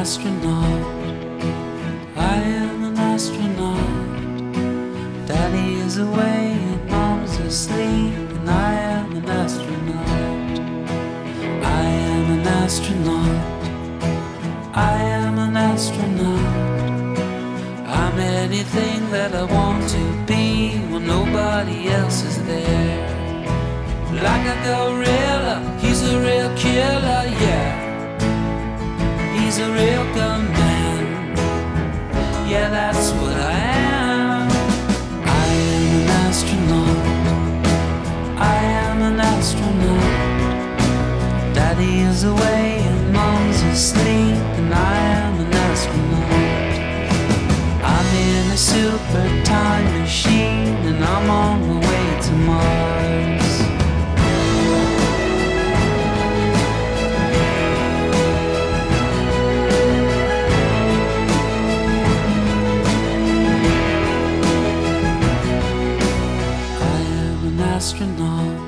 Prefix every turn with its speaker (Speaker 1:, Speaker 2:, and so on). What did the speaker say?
Speaker 1: astronaut. I am an astronaut. Daddy is away and mom's asleep, and I am an astronaut. I am an astronaut. I am an astronaut. I'm anything that I want to be when nobody else is there. Like a gorilla, he's a real killer, yeah a real gun man. Yeah, that's what I am. I am an astronaut. I am an astronaut. Daddy is away and mom's asleep, and I am an astronaut. I'm in a super. astronaut.